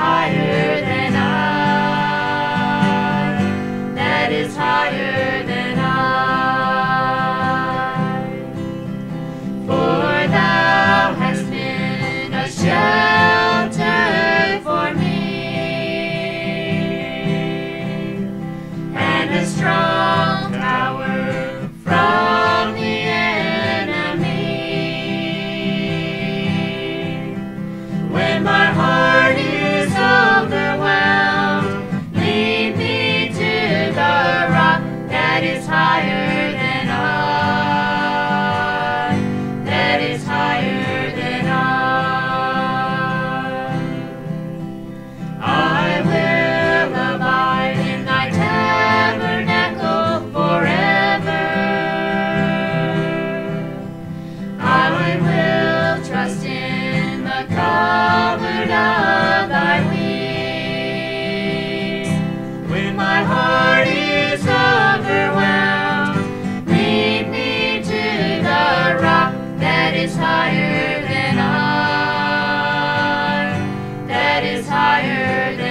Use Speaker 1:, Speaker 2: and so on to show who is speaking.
Speaker 1: higher than I, that is higher than I. For thou hast been a shelter for me, and a strong tower from the enemy. When my heart is higher is higher than I, that is higher than